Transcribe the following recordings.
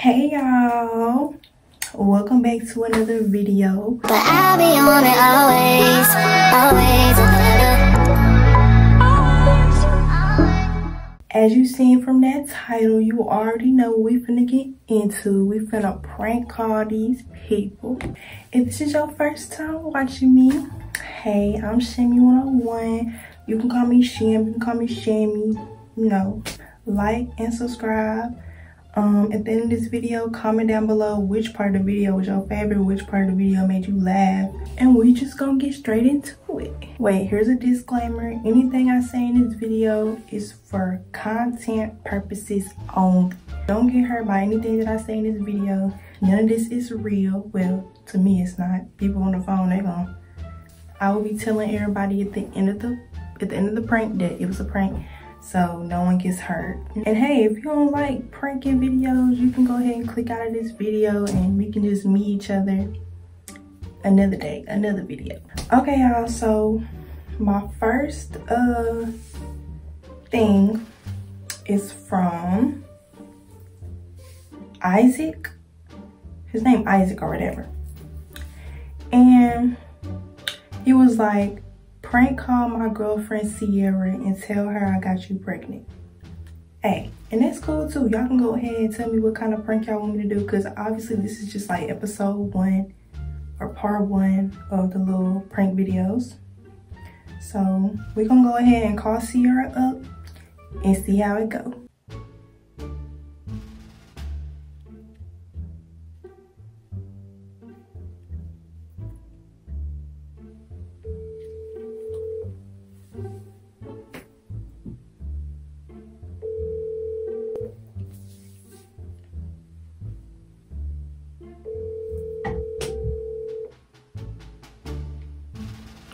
Hey y'all, welcome back to another video. But I'll be on it always, always As you seen from that title, you already know what we finna get into. We finna prank call these people. If this is your first time watching me, hey, I'm Shammy101. You can call me Sham, you can call me Shammy, you know. Like and subscribe um at the end of this video comment down below which part of the video was your favorite which part of the video made you laugh and we just gonna get straight into it. Wait here's a disclaimer. Anything i say in this video is for content purposes only. Don't get hurt by anything that i say in this video. None of this is real. Well to me it's not. People on the phone they gonna i will be telling everybody at the end of the at the end of the prank that it was a prank so no one gets hurt. And hey, if you don't like pranking videos, you can go ahead and click out of this video and we can just meet each other another day, another video. Okay, y'all, so my first uh thing is from Isaac. His name Isaac or whatever. And he was like, Prank call my girlfriend Sierra and tell her I got you pregnant. Hey, and that's cool too. Y'all can go ahead and tell me what kind of prank y'all want me to do because obviously this is just like episode one or part one of the little prank videos. So we're gonna go ahead and call Sierra up and see how it goes.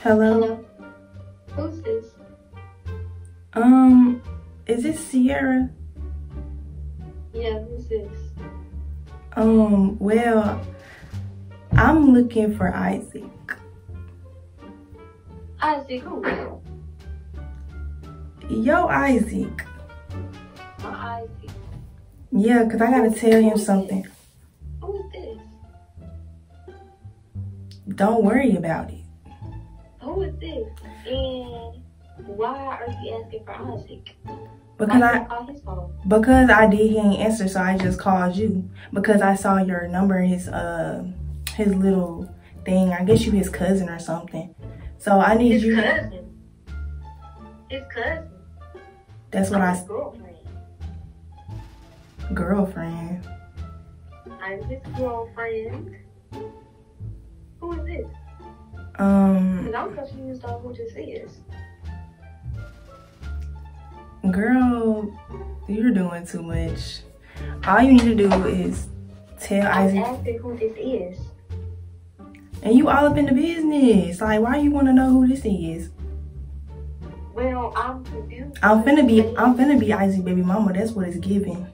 Hello? Hello. Who's this? Um, is this Sierra? Yeah, who's this? Um, well, I'm looking for Isaac. Isaac, who? Yo, Isaac. Oh, Isaac. Yeah, because I got to tell him something. Who is this? Don't worry about it. Who is this? And why are you asking for Isaac? Because I you call his phone? because I did he ain't answer, so I just called you. Because I saw your number, his uh his little thing. I guess you his cousin or something. So I need His you. cousin. His cousin. That's what I'm I his girlfriend. girlfriend. I'm his girlfriend. Who is this? Um, I'm confused on who this is. girl, you're doing too much. All you need to do is tell I'm Isaac. asking who this is. And you all up in the business. Like, why you want to know who this is? Well, I'm confused. I'm finna be, I'm finna be Isaac baby mama. That's what it's giving.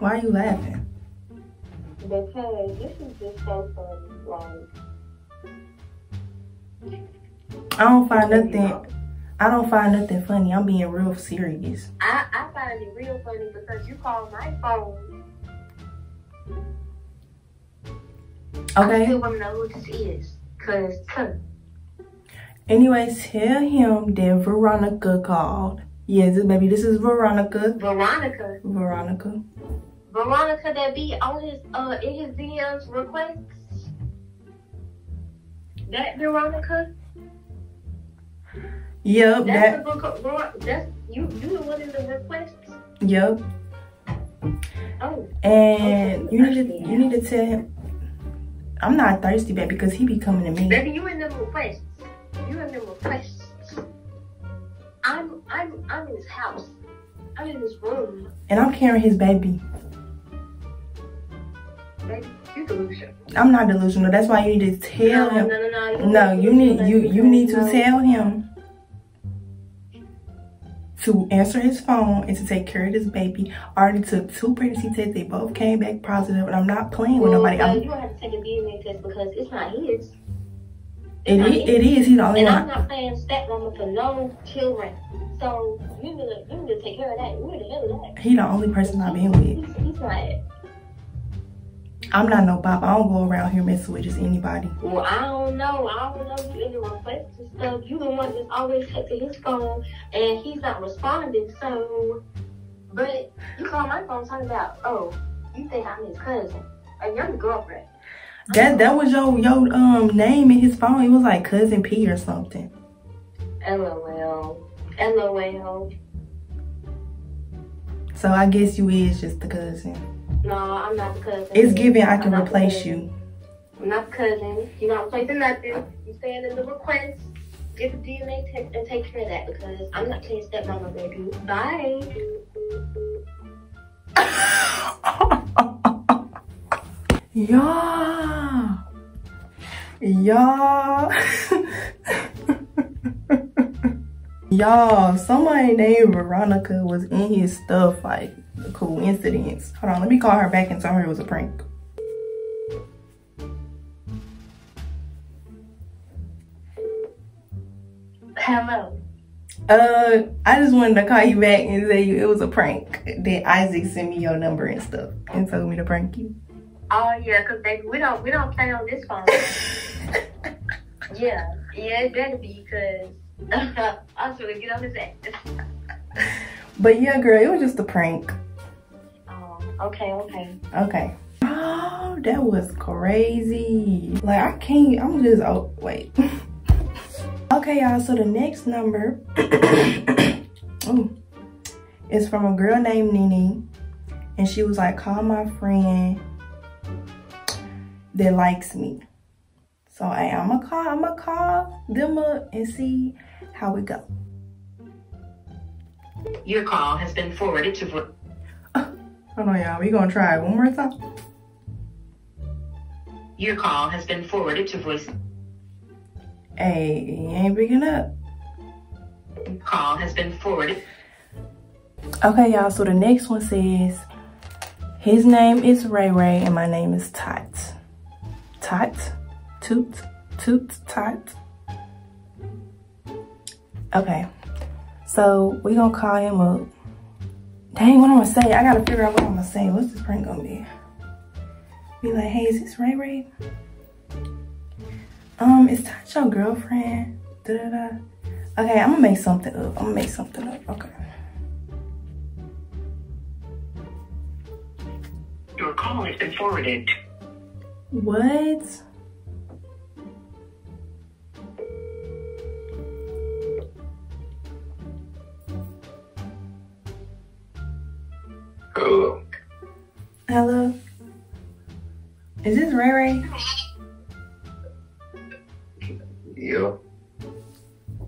Why are you laughing? Because this is just so funny. Like, I don't find nothing. I don't find nothing funny. I'm being real serious. I, I find it real funny because you call my phone. I Okay. still want to know who this is. Because, cause. Anyways, tell him that Veronica called. Yes, baby, this is Veronica. Veronica. Veronica. Veronica that be on his, uh, in his DMs requests. That Veronica? Yep, That's that. the that's, you, you the one in the requests? Yep. Oh. And Okay, you need to you need to tell him. I'm not thirsty, baby, because he be coming to me. Baby, you in them requests. You in them requests. I'm I'm I'm in his house. I'm in his room. And I'm carrying his baby. Baby, you delusional. I'm not delusional. That's why you need to tell no, him. No, no, no. No, you need you you need to No. tell him to answer his phone and to take care of this baby. I already took two pregnancy tests. They both came back positive, and I'm not playing with Well, nobody. well, I'm, you don't have to take a DNA test because it's not his. It is, it is. He's the only And I'm not playing stepmama for no children. So you need to, you need to take care of that. You need to handle that. He the only person I've been with. He's, he's like, I'm not no bop. I don't go around here messing with just anybody. well, I don't know. I don't know you in the requests and stuff. You the one that's always texting his phone and he's not responding. So, but you call my phone talking about, oh, you think I'm his cousin or you're the girlfriend. That that was your your um name in his phone. It was like cousin P or something. LOL. LOL. So I guess you is just the cousin. No, I'm not the cousin. It's given I can replace you. I'm not the cousin. You're not replacing nothing. You stand in the request. Get the DNA test and take care of that because I'm not playing stepmama, baby. Bye. Yeah. Y'all. Y'all, somebody named Veronica was in his stuff, like a coincidence. Hold on, let me call her back and tell her it was a prank. Hello. Uh, I just wanted to call you back and say it was a prank. That Isaac sent me your number and stuff and told me to prank you. Oh yeah, cause baby, we don't we don't play on this phone. yeah, yeah, it better be because I was gonna get on his ass. But yeah, girl, it was just a prank. Okay, okay. Okay. Oh, that was crazy. Like I can't. I'm just. Oh wait. okay, y'all. So the next number ooh, is from a girl named Nene, and she was like, "Call my friend that likes me." So hey, I'm gonna call. I'm gonna call them up and see how we go. Your call has been forwarded to vo- Oh, Hold on, y'all. We gonna try it one more time. your call has been forwarded to voice. Hey, you ain't picking up. Call has been forwarded. Okay, y'all, so the next one says, his name is Ray Ray and my name is Tot. Tot? Toot? Toot? Tot? Okay, so we gonna call him up. Dang, what I'm gonna say? I gotta figure out what I'm gonna say. What's this prank gonna be? Be like, hey, is this Ray Ray? Um, is Tot your girlfriend? Da da da. Okay, I'm gonna make something up. I'm gonna make something up. Okay. Your call has been forwarded. What? Hello. Hello? Is this Ray Ray? Yeah.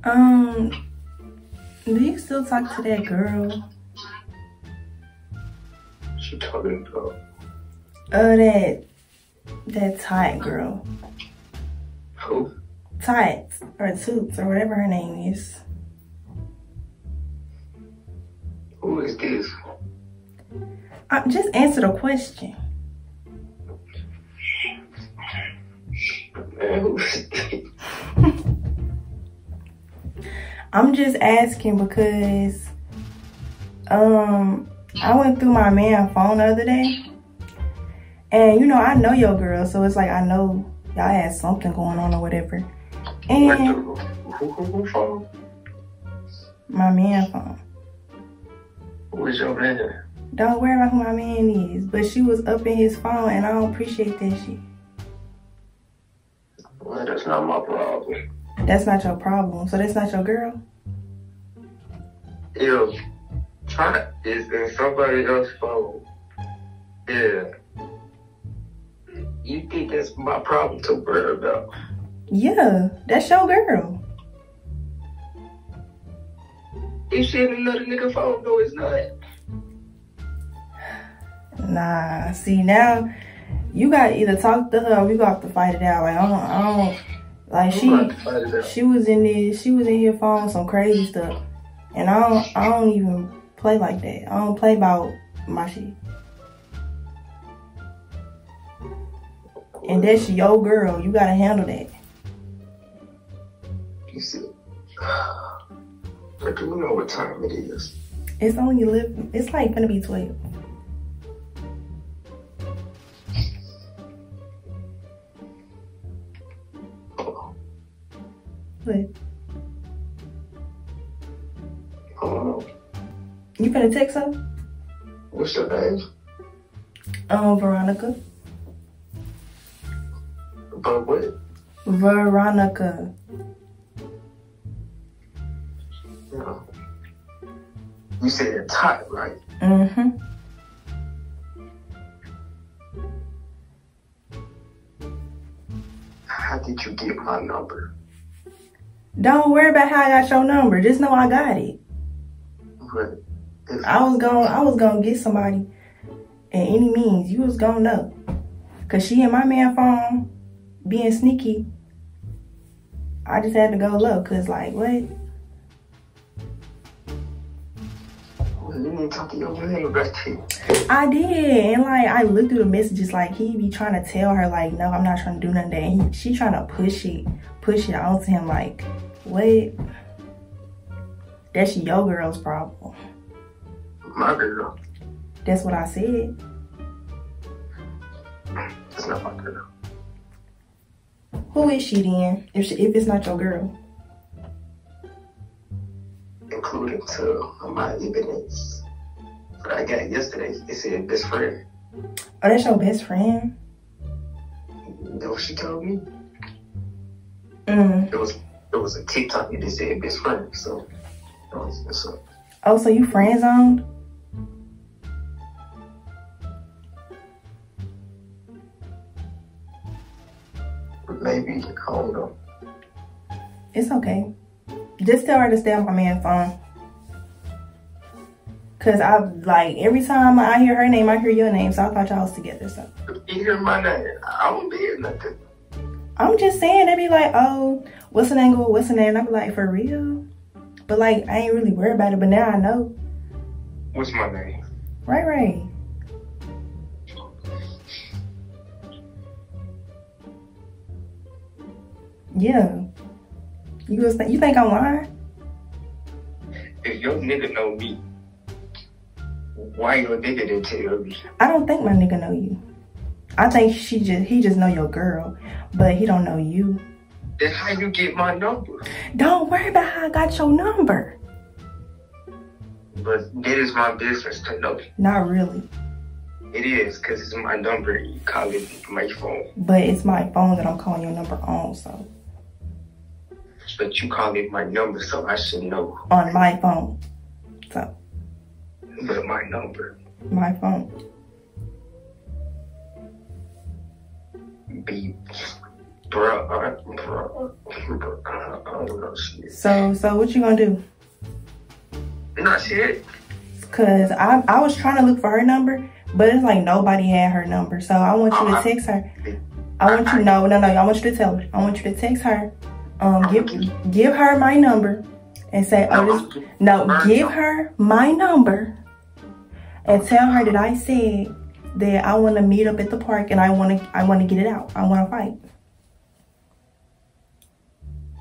Um, do you still talk to that girl? She talking about Oh, that, that tight girl. who? Tight, or Toots, or whatever her name is. Who is this? Uh, just answer the question. Man, who is this? I'm just asking because, um, I went through my man phone the other day. And, you know, I know your girl, so it's like I know y'all had something going on or whatever. What And my man phone. Who is your man? Don't worry about who my man is. But she was up in his phone and I don't appreciate that shit. Well, that's not my problem. That's not your problem. So that's not your girl. Yo, Tot is in somebody else's phone. Yeah. You think that's my problem to worry about? Yeah, that's your girl. Is she in another nigga phone? No, it's not. Nah, see now you gotta either talk to her or we got to fight it out. Like I don't, I don't like she to find it out. she was in this she was in here phone some crazy stuff. And I don't I don't even play like that. I don't play about my shit. And that's your girl. You gotta handle that. You see, but do you know what time it is? It's only 11. It's like gonna be 12. But I don't know. you finna text her? What's your name? Um, Veronica. But what? Veronica. You know. You said Tot, right? Mm-hmm. How did you get my number? Don't worry about how I got your number. Just know I got it. If I was gonna, I was gonna get somebody in any means. You was gonna know. Cause she and my man phone being sneaky. I just had to go low. Cause like what? You need to talk to your man about it. I did, and like I looked through the messages, like he be trying to tell her, like, no, I'm not trying to do nothing. And he, she trying to push it, push it onto him, like, what? That's your girl's problem. My girl. That's what I said. It's not my girl. Who is she then? If she, if it's not your girl, Including to my evidence. But I got yesterday, it said best friend. oh, that's your best friend. Know what she told me? Mm. It was it was a TikTok that said best friend. So that was what's up. Oh, so you friend zoned? Maybe I don't know. It's okay. Just tell her to stay on my man's phone. Cause I like every time I hear her name, I hear your name. So I thought y'all was together. So. You hear my name, I won't be here nothing. I'm just saying they be like, oh, what's the name? What's the name? I be like, for real? But like, I ain't really worried about it. But now I know. What's my name? Right, right. Yeah. You was you think I'm lying? If your nigga know me, why your nigga didn't tell me? I don't think my nigga know you. I think she just he just know your girl, but he don't know you. Then how you get my number? Don't worry about how I got your number. But that is my business to know. Not really, It is, because it's my number. You call it my phone. but it's my phone that I'm calling your number on. So But you call me my number, so I should know. on my phone. So But my number. my phone. Be bruh, uh, bruh, bruh, I don't know shit. So so what you gonna do? Not shit. Cause I I was trying to look for her number, but it's like nobody had her number. So I want you to text her. I want you no no no. I want you to tell her. I want you to text her. Um, give give her my number and say oh this no give her my number and tell her that I said that I want to meet up at the park and I want to I want to get it out. I want to fight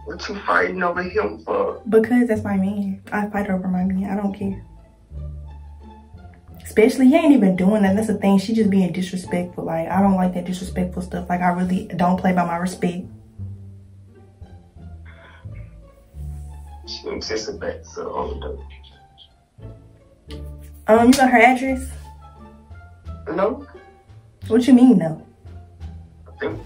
What you fighting over him for? because that's my man. I fight over my man. I don't care. Especially he ain't even doing that. That's the thing. She just being disrespectful. Like I don't like that disrespectful stuff. Like I really don't play by my respect. She insisted back, so I don't. Um, you got her address? No, What you mean no? I think.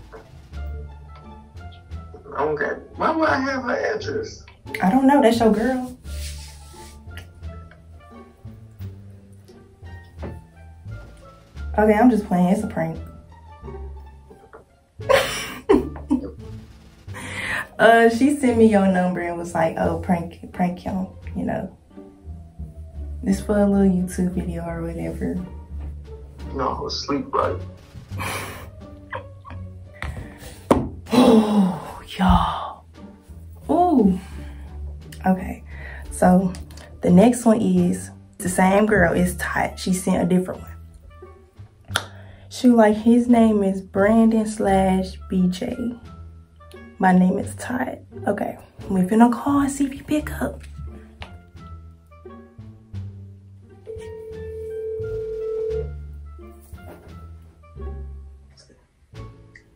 I don't got. Why would I have her address? I don't know. That's your girl. Okay, I'm just playing. It's a prank. uh, she sent me your number and was like, "Oh, prank, prank y'all, you know. This for a little YouTube video or whatever. No, I was asleep, right? Oh, y'all. Ooh. Okay. So the next one is the same girl. It's Tot. She sent a different one. She like his name is Brandon slash BJ. My name is Todd. Okay, we finna call and see if you pick up.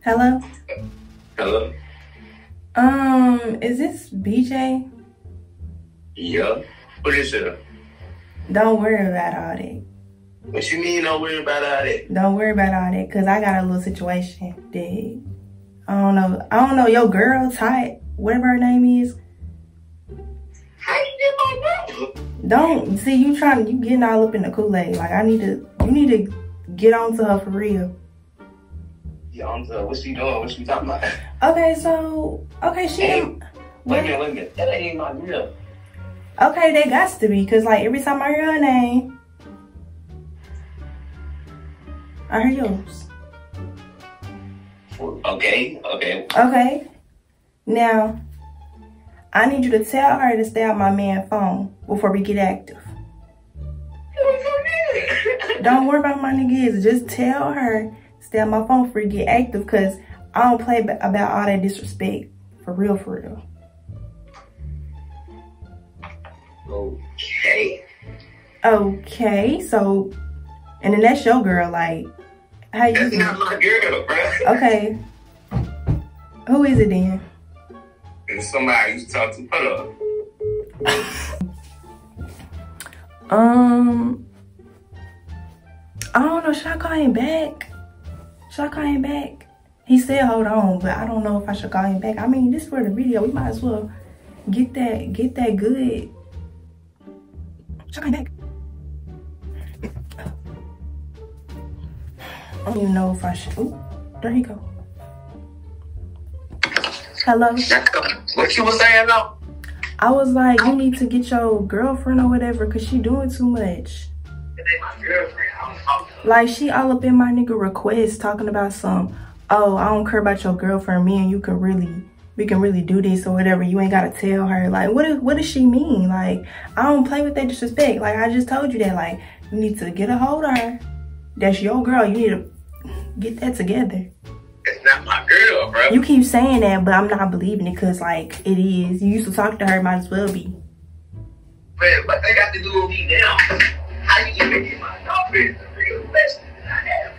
Hello? Hello? Um, is this BJ? Yeah. What is it? Don't worry about all that. What you mean don't worry about all that? Don't worry about all that, cause I got a little situation that I don't know. I don't know your girl type, whatever her name is. How you get my number? Don't see you trying. You getting all up in the Kool Aid. Like I need to. You need to get on to her for real. Yeah, uh, what she doing? What she talking about? Okay, so okay, she. Hey, what- Wait a minute, wait a minute. That ain't my girl. Okay, they got to be, cause like every time I hear her name, I hear yours. Okay, okay. Okay. Now, I need you to tell her to stay on my man phone before we get active. Don't worry about my niggas. Just tell her stay on my phone before we get active, cause I don't play ab- about all that disrespect. For real, for real. Okay. Okay, so, and then that's your girl. Like, how That's you? not my girl, bro. Okay. Who is it then? It's somebody I used to talk to. Hold up. Um, I don't know. Should I call him back? Should I call him back? He said hold on, but I don't know if I should call him back. I mean, this for the video. We might as well get that get that good. Should I call him back? I don't even know if I should. Ooh, there he go. Hello. What you was saying though? I was like, you need to get your girlfriend or whatever, cause she doing too much. That ain't my girlfriend. I don't talk to her. Like she all up in my nigga request talking about some, oh, I don't care about your girlfriend. Me and you can really, we can really do this or whatever. You ain't gotta tell her. Like, what is, what does she mean? Like, I don't play with that disrespect. Like, I just told you that. Like, you need to get a hold of her. That's your girl. You need to get that together. It's not my girl, bro. You keep saying that, but I'm not believing it because, like, it is. You used to talk to her, might as well be. Man, what they got to do with me now? How you even get my is the real question that I have.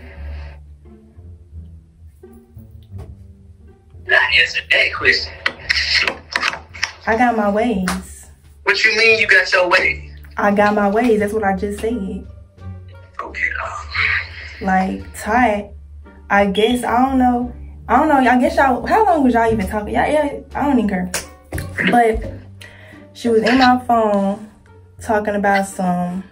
Not answer that question. I got my ways. What you mean you got your ways? I got my ways. That's what I just said. Okay, uh, like Ty, I guess I don't know. I don't know. I guess y'all. How long was y'all even talking? Yeah, yeah. I don't even care. But she was in my phone talking about some.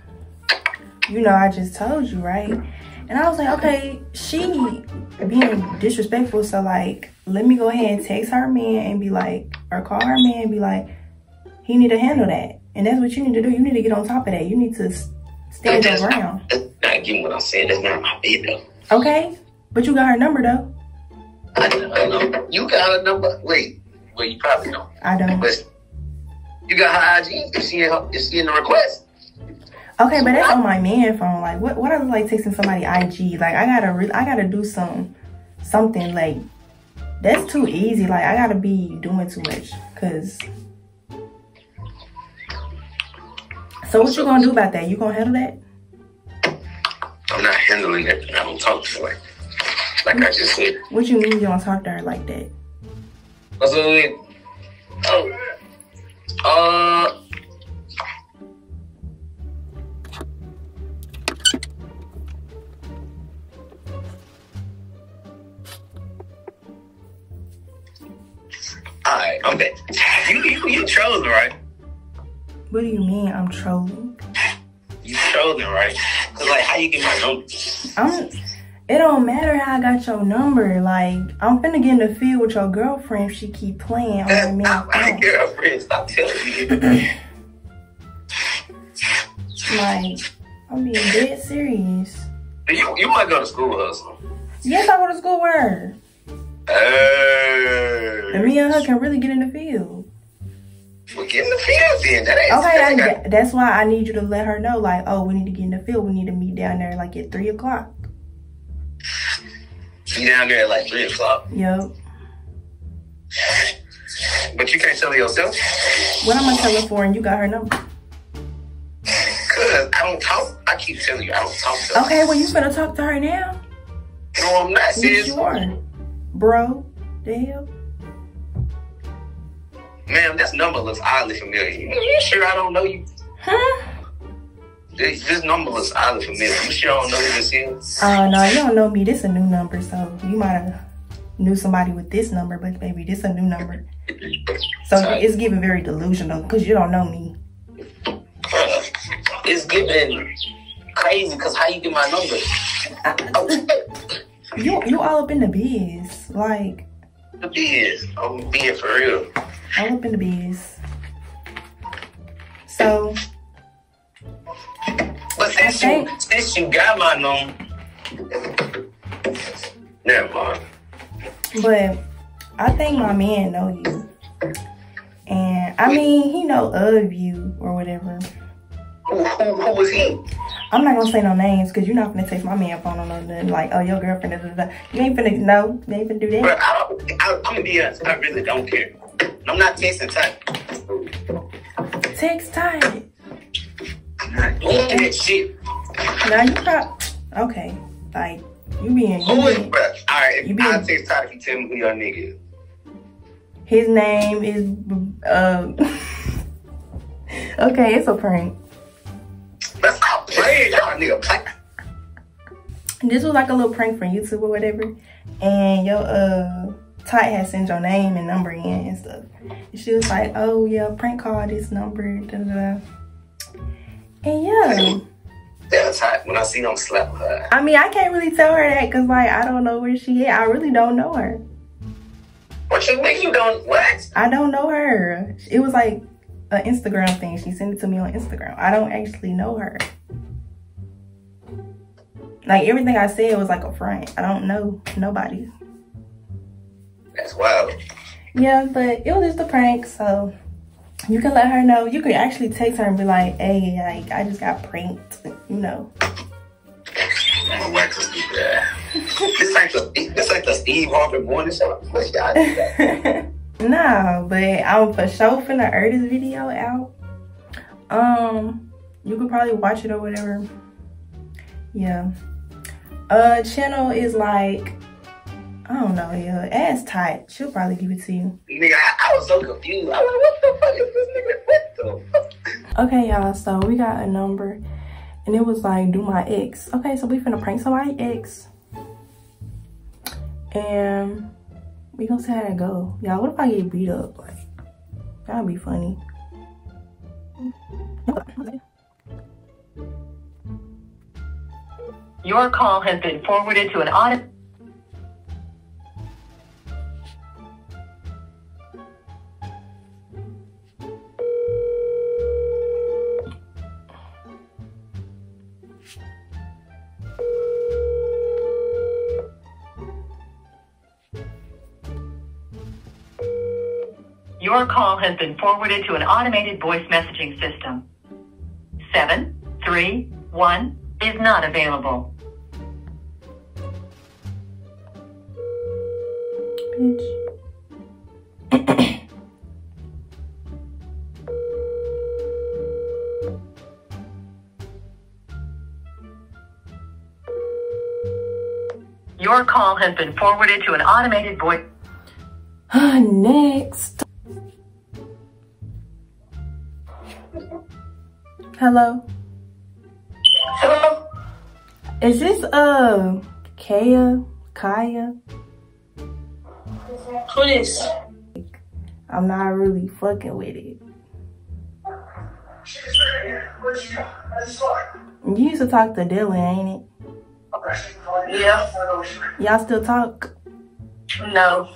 You know, I just told you right, and I was like, okay, she being disrespectful. So like, let me go ahead and text her man and be like, or call her man and be like, he need to handle that, and that's what you need to do. You need to get on top of that. You need to stand your ground. that's not getting what I'm saying. That's not my bid though. Okay, but you got her number though. I know, I know. You got a number. Wait, well, you probably don't. I don't. But you got her IG. Is she in, her, is she in the request? Okay, but that's on my man phone. Like, what? What I look like texting somebody IG? Like, I gotta, re- I gotta do some, something. Like, that's too easy. Like, I gotta be doing too much. Cause. So what you gonna do about that? You gonna handle that? I'm not handling it. I don't talk to her like, like I just said. What you mean you don't talk to her like that? So, it- oh, uh, Alright, I'm back. You, you, you trolling, right? What do you mean I'm trolling? You trolling, right? Cause like, how you get my number? I'm. It don't matter how I got your number. Like, I'm finna get in the field with your girlfriend if she keep playing on That's her not my girlfriend. Stop telling me. Like, I'm being dead serious. you, you might go to school with her. So. Yes, I go to school with her. And me and her can really get in the field. Well, get in the field then. That ain't Okay, that ain't that, that's why I need you to let her know, like, oh, we need to get in the field. We need to meet down there, like, at 3 o'clock. Be down there at like three o'clock. Yep. But you can't tell her yourself? What I'm gonna tell her for and you got her number. Cause I don't talk. I keep telling you, I don't talk to her. Okay, well you finna talk to her now? No, I'm not Yes, you are. Bro, the hell? Ma'am, this number looks oddly familiar. You sure I don't know you? Huh? This, this number looks oddly familiar. You sure I don't know who this is? Oh no, you don't know me. This a new number, so you might have knew somebody with this number, but baby, this a new number. So it's giving very delusional because you don't know me. Uh, it's giving crazy because how you get my number? Oh, You you all up in the biz, like the biz. I'm being for real. all up in the biz. So since Okay. you since you got my number, never mind. But I think my man know you. And I mean he know of you or whatever. Who, who, who was he? I'm not gonna say no names because you're not gonna take my man phone on nothing like, oh your girlfriend, da. You ain't finna no, you ain't finna do But. I don't. I, I'm gonna be honest. I really don't care. I'm not texting type. Text tight. I'm not doing that shit. Now you prob okay. Like you being Who is? All right, You being- I'll text type if you tell me who your nigga is. his name is um Okay, it's a prank. Let's stop playing, y'all nigga. Play. This was like a little prank from YouTube or whatever. And your uh Ty had sent your name and number in and stuff. And she was like, Oh yeah, prank call this number, da da da. And yeah. That's type. When I see them slap her. I mean I can't really tell her that because like I don't know where she at. I really don't know her. What you think you don't? What? I don't know her. It was like an Instagram thing. She sent it to me on Instagram. I don't actually know her. Like everything I said was like a front. I don't know nobody. That's wild. Yeah, but it was just a prank, so you can let her know. You could actually text her and be like, "Hey, like I just got pranked," you know. I'm gonna wax this stupid ass. This like the this like the Steve Harvey morning show. Y'all do that? nah, but I'm for sure finna air this video out. Um, you could probably watch it or whatever. Yeah. Uh, channel is like, I don't know, yeah, ass tight. She'll probably give it to you. Nigga, I, I was so confused. I was like, what the fuck is this nigga? What the fuck? Okay, y'all, so we got a number and it was like, do my ex. Okay, so we finna prank somebody ex. And we gonna see how that go. Y'all, what if I get beat up? Like, that'd be funny. Your call has been forwarded to an audit. Your call has been forwarded to an automated voice messaging system. 731 is not available. Your call has been forwarded to an automated voice. Ah, next. Hello. Hello? Is this uh Kaya? Kaya? Who this? I'm not really fucking with it. You used to talk to Dylan, ain't it? Yeah. Y'all still talk No.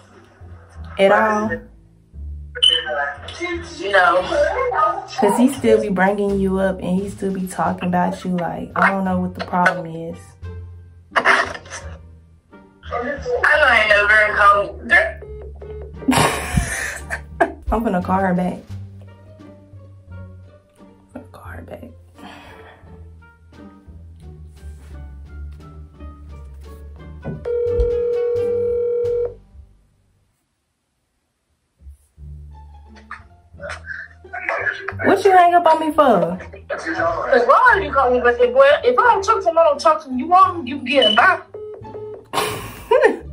at all? No. Cause he still be bringing you up and he still be talking about you like I don't know what the problem is. I know I ain't no girl called girl. I'm gonna call her back. What you hang up on me for? Cause why you call me? But if, well, if I don't talk to him, I don't talk to him. You want him, you get him back.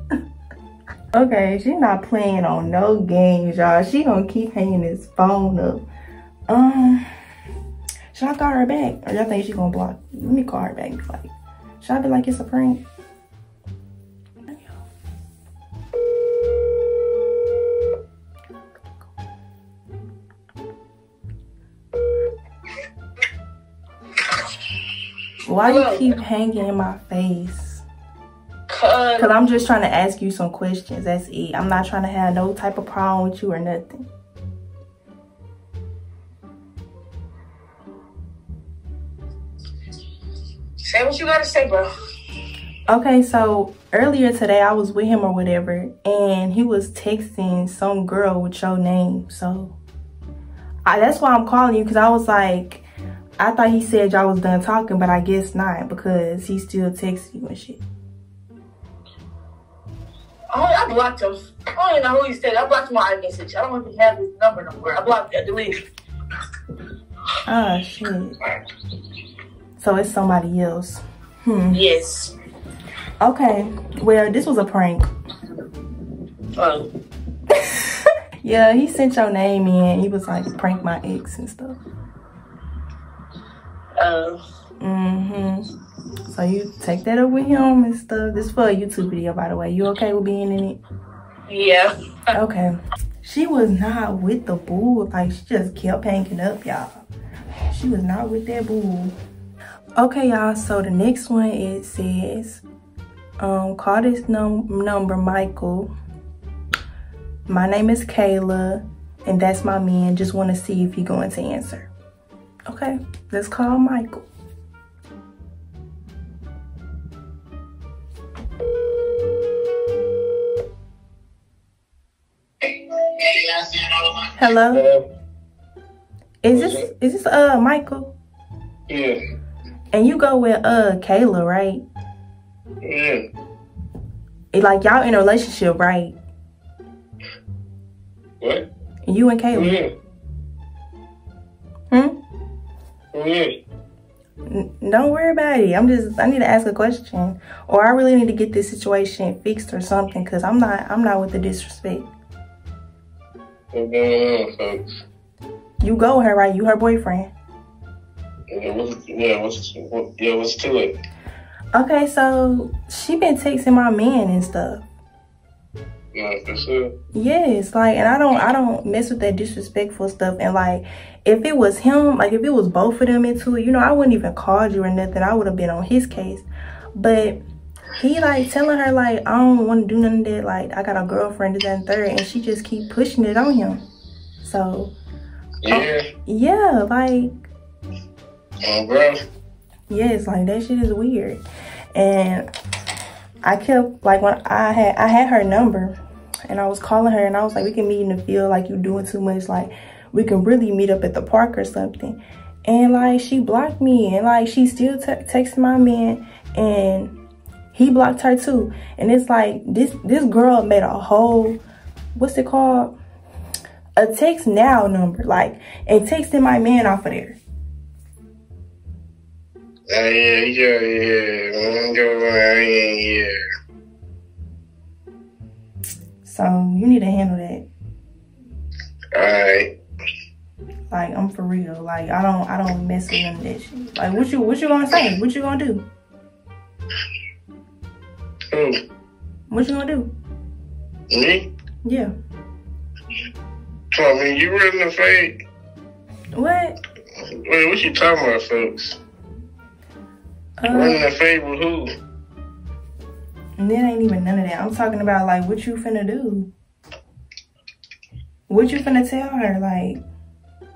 Okay, she not playing on no games, y'all. She gonna keep hanging this phone up. Um, should I call her back? Or y'all think she gonna block? Let me call her back. Like, should I be like it's a prank? Why you keep hanging in my face? Cause Cause I'm just trying to ask you some questions. That's it. I'm not trying to have no type of problem with you or nothing. say what you gotta say, bro. Okay, so earlier today I was with him or whatever, and he was texting some girl with your name. So I, that's why I'm calling you because I was like, I thought he said y'all was done talking, but I guess not because he still texts you and shit. Oh, I blocked him. I don't even know who he said. I blocked my iMessage. I don't even have his number no more. I blocked that. Delete. Oh shit. So it's somebody else. Hmm. Yes. Okay. Well, this was a prank. Oh. Yeah, he sent your name in. He was like prank my ex and stuff. Uh, Mm-hmm. So you take that up with him and stuff. This for a YouTube video, by the way. You okay with being in it? yeah. Okay. She was not with the bull. Like she just kept hanging up, y'all. She was not with that bull. Okay, y'all. So the next one it says, um, call this num- number Michael. My name is Kayla, and that's my man. Just want to see if you're going to answer. Okay, let's call Michael. Hello. Is this is this uh Michael? Yeah. And you go with uh Kayla, right? Yeah. It, like y'all in a relationship, right? What? You and Kayla. Yeah. Hmm? Don't worry about it. I'm just I need to ask a question, or I really need to get this situation fixed or something, cause I'm not I'm not with the disrespect. What's going on, folks? You go with her, right? You her boyfriend. Yeah, what's, yeah, what's, what, yeah, what's to it? Okay, so she been texting my man and stuff. Yeah, for sure. Yes, like, and I don't, I don't mess with that disrespectful stuff. And like, if it was him, like, if it was both of them into it, you know, I wouldn't even called you or nothing. I would have been on his case. But he like telling her like, I don't want to do none of that. Like, I got a girlfriend, and third, and she just keep pushing it on him. So Yeah. Oh, yeah, like, Oh, bro. yes, like that shit is weird. And I kept like when I had I had her number and I was calling her and I was like, we can meet in the field like you doing too much, like we can really meet up at the park or something. And like she blocked me and like she still te- texting my man and he blocked her too. And it's like this this girl made a whole what's it called? A text now number, like and texting my man off of there. So you need to handle that. Alright. Like I'm for real. Like I don't I don't mess with none of that shit. Like what you what you gonna say? What you gonna do? Hmm. What you gonna do? Me? Yeah. On, man, you the fake? What? Wait, what you talking about, folks? Running fake with who? and that ain't even none of that. I'm talking about like what you finna do. What you finna tell her? Like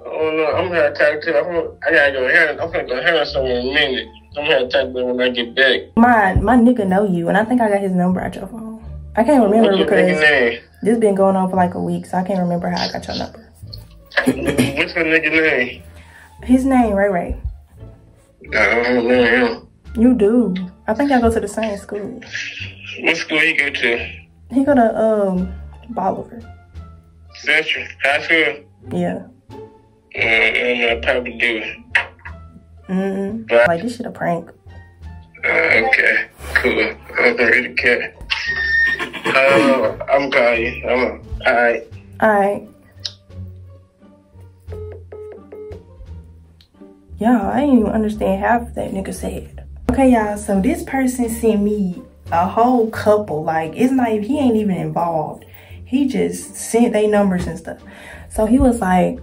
Oh no, I'm gonna talk to. I'm gonna, I gotta go handle. I'm gonna go handle something in a minute. I'm gonna talk to them when I get back. my my nigga know you, and I think I got his number at your phone. I can't remember What's your because name? this been going on for like a week, so I can't remember how I got your number. What's your nigga name? His name Ray Ray. I don't know him. You do. I think I go to the same school. What school he go to? He go to um Bolivar. Central High School. Yeah. Mm, I probably do. Mm-mm. Like this shit a prank. Uh, okay, cool. I don't really care. Uh, I'm calling you. I'm alright. Alright. Y'all, I didn't even understand half that nigga said. Okay, y'all, so this person sent me a whole couple. Like, it's not he ain't even involved. He just sent they numbers and stuff. So he was like,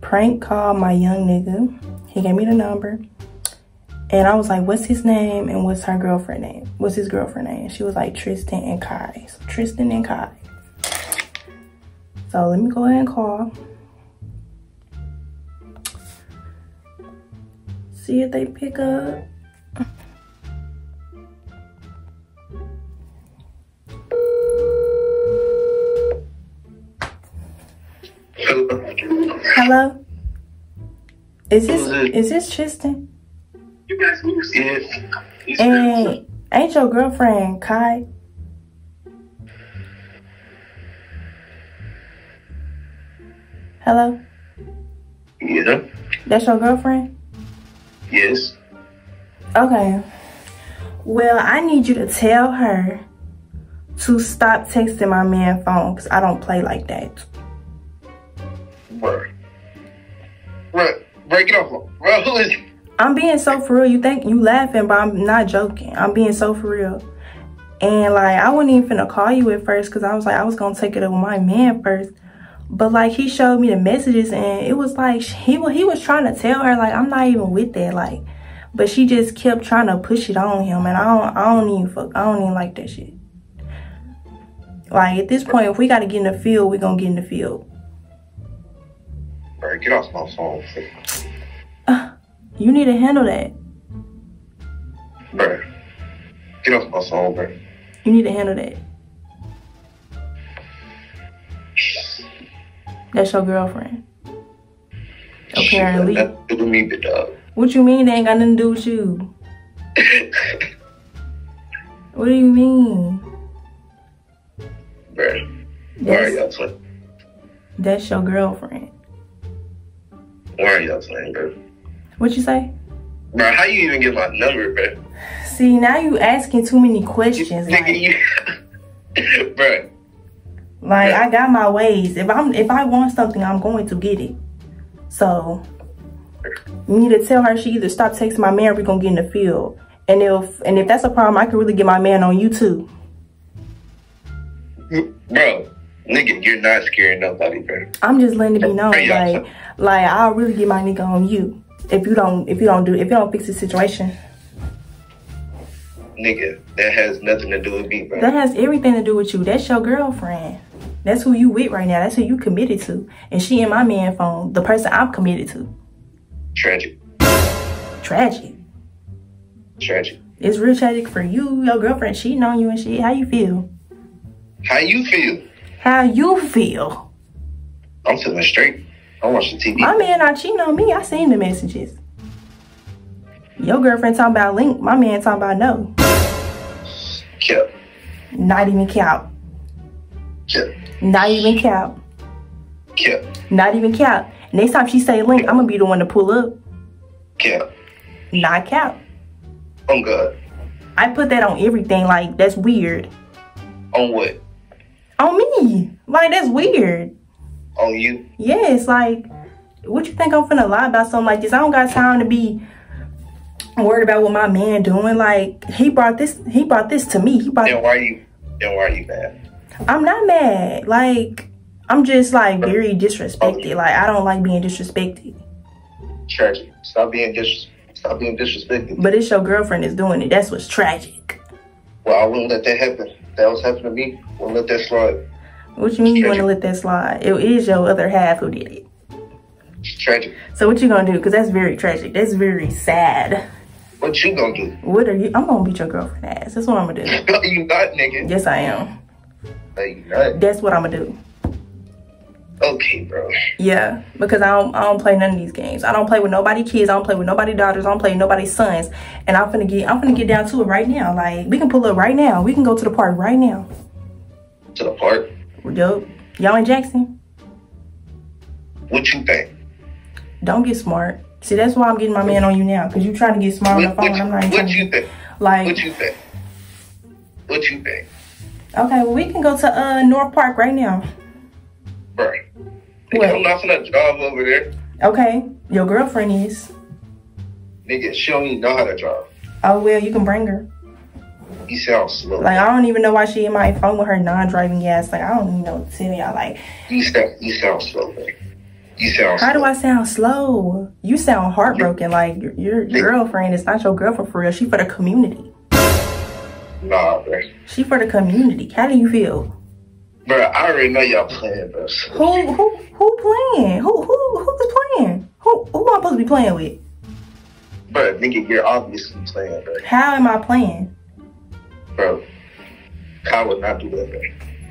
prank call my young nigga. He gave me the number. And I was like, what's his name and what's her girlfriend name? What's his girlfriend name? She was like Tristan and Kai. So Tristan and Kai. So let me go ahead and call. See if they pick up. Hello? Is this is this Tristan? You guys moved yes. And ain't your girlfriend Kai? Hello? Yeah. That's your girlfriend? Yes. Okay. Well, I need you to tell her to stop texting my man phone because I don't play like that. Bro. Break it off. Bro, I'm being so for real. You think you laughing, but I'm not joking. I'm being so for real. And like, I wasn't even finna call you at first because I was like, I was gonna take it up with my man first. But like, he showed me the messages and it was like, he, he was trying to tell her, like, I'm not even with that. Like, but she just kept trying to push it on him. And I don't, I don't even fuck, I don't even like that shit. Like, at this point, if we gotta get in the field, we gonna get in the field. Bro, get off my phone. Ah, you need to handle that. Bro. Get off my phone, bro. You need to handle that. That's your girlfriend. Apparently. Shit, to do me, dog. Uh, what you mean they ain't got nothing to do with you? What do you mean? Bro. Why are That's, y'all that's your girlfriend. Why are y'all playing, bro? What you say? Bro, how you even get my number, bro? See, now you asking too many questions. Nigga, Like, bro. like I got my ways. If I'm if I want something, I'm going to get it. So you need to tell her she either stop texting my man or we're gonna get in the field. And if and if that's a problem, I can really get my man on you too. Bro, nigga, you're not scaring nobody, bro. I'm just letting it be known, like, like I'll really get my nigga on you if you don't, if you don't do, if you don't fix the situation. Nigga, that has nothing to do with me, bro. That has everything to do with you. That's your girlfriend. That's who you with right now. That's who you committed to, and she in my man phone, the person I'm committed to. Tragic. Tragic. Tragic. It's real tragic for you, your girlfriend She on you and shit. How you feel? How you feel? How you feel? I'm feeling straight. I'm watching TV. My man not cheating on me. I seen the messages. Your girlfriend talking about link. My man talking about no. Kept. Not even cap. Kept. Not even cap. Kept. Not even cap. Next time she say link, I'm gonna be the one to pull up. Kept. Not count. On God. I put that on everything. Like that's weird. On what? On me. Like that's weird. On you? Yes. Like what you think I'm finna lie about something like this? I don't got time to be worried about what my man doing. Like he brought this. He brought this to me. He brought. Then why you? Then why are you mad? I'm not mad. Like I'm just like very disrespected. Oh, like I don't like being disrespected. Tragic. Stop being dis. Stop being disrespectful. But it's your girlfriend that's doing it. That's what's tragic. Well, I wouldn't let that happen. That was happening to me. Wouldn't let that slide. What you mean you want to let that slide? It is your other half who did it. It's tragic. So what you gonna do? Cause that's very tragic. That's very sad. What you gonna do? What are you? I'm gonna beat your girlfriend ass. That's what I'm gonna do. You not, nigga. Yes, I am. No, you not. That's what I'm gonna do. Okay, bro. Yeah, because I don't, I don't play none of these games. I don't play with nobody kids. I don't play with nobody daughters. I don't play with nobody's sons. And I'm finna get, I'm finna get down to it right now. Like we can pull up right now. We can go to the park right now. To the park. Yup. Y'all in Jackson? What you think? Don't get smart. See, that's why I'm getting my man on you now, cause you're trying to get smart on the What, phone. what, I'm not what you think? Like, What you think? What you think? okay, well we can go to uh North Park right now. What? Nigga, I'm not gonna drive over there. Okay, your girlfriend is. Nigga, she don't even know how to drive. Oh well, you can bring her. You sound slow. Like I don't even know why she in my phone with her non-driving ass. Like I don't even know what to tell y'all. Like You sound, you sound slow, man. You sound how slow. do I sound slow? You sound heartbroken. Like your, your girlfriend is not your girlfriend for real. She for the community. Nah, bro. She for the community. How do you feel? Bro, I already know y'all playing, bro. Who who who playing? Who who who's playing? Who who am I supposed to be playing with? Bro, nigga, you're obviously playing, bro. How am I playing? Bro, Kai would not do that, bro.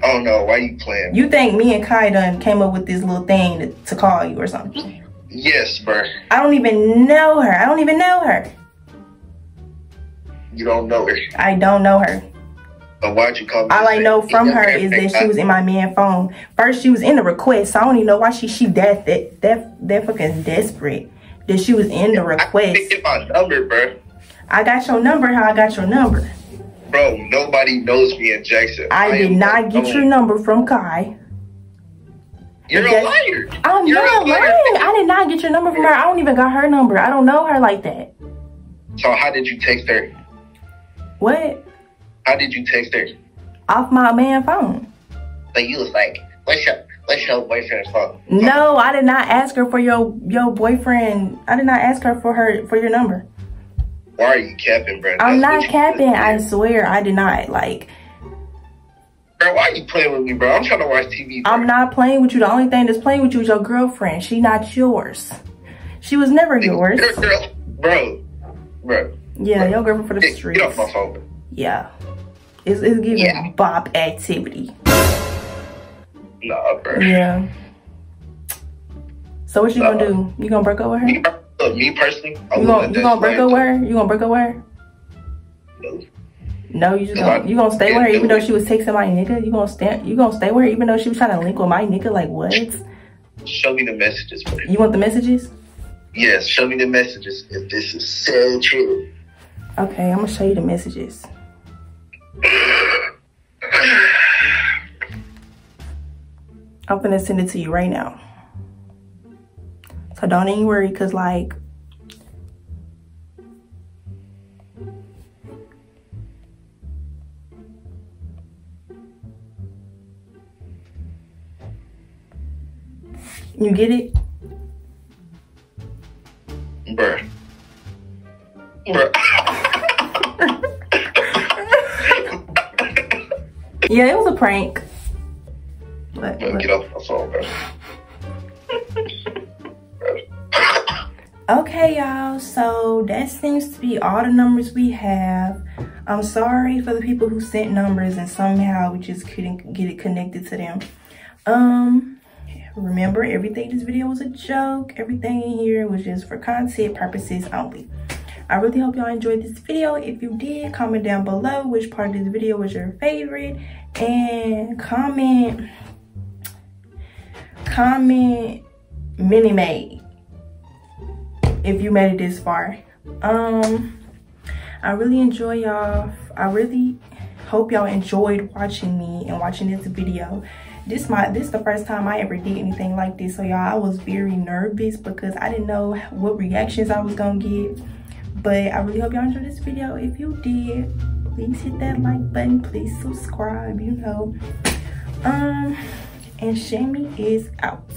I don't know why you playing. You think me and Kai done came up with this little thing to, to call you or something? Yes, bro. I don't even know her. I don't even know her. You don't know her. I don't know her. But why'd you call me? All I know from her is that she was in my man phone. First, she was in the request, so I don't even know why she she that that that that fucking desperate that she was in the request. can't get my number, bro. I got your number. How I got your number? Bro, nobody knows me in Jackson. I did not get your number from Kai. You're a liar. I'm You're not a liar. lying. I did not get your number from her. I don't even got her number. I don't know her like that. So how did you text her? What? How did you text her? Off my man phone. Like you was like, what's your what's your boyfriend's phone? No, I did not ask her for your your boyfriend. I did not ask her for her for your number. Why are you capping, bro? I'm not capping. I swear, I did not. Like, Bro, why are you playing with me, bro? I'm trying to watch TV. Bro. I'm not playing with you. The only thing that's playing with you is your girlfriend. She not yours. She was never yours. Girl, bro, bro. Yeah, your girlfriend for the streets. get off my phone. Yeah, it's it's giving Yeah. bop activity. Nah, bro. Yeah. So what you gonna do? You gonna break up with her? Me, You me personally, I gonna you let gonna break that up with her? You gonna break up with her? No. No, you just gonna you gonna stay with her even though she was texting my nigga. You gonna stand? You gonna stay with her even though she was trying to link with my nigga? Like what? Show me the messages, bro. You want the messages? Yes, show me the messages if this is so true. Okay, I'm gonna show you the messages. I'm gonna send it to you right now. So don't even worry, cause like you get it? Bro. Bro. Yeah, it was a prank. But, but- Get off my phone, bro. Okay, y'all. So that seems to be all the numbers we have. I'm sorry for the people who sent numbers and somehow we just couldn't get it connected to them. Um, remember everything this video was a joke. Everything in here was just for content purposes only. I really hope y'all enjoyed this video. If you did, comment down below which part of this video was your favorite and comment comment mini made if you made it this far. Um, I really enjoy y'all. I really hope y'all enjoyed watching me and watching this video. This my this the first time I ever did anything like this. So y'all, I was very nervous because I didn't know what reactions I was gonna get. But I really hope y'all enjoyed this video. If you did, please hit that like button. Please subscribe. You know. Um, and Shammy is out.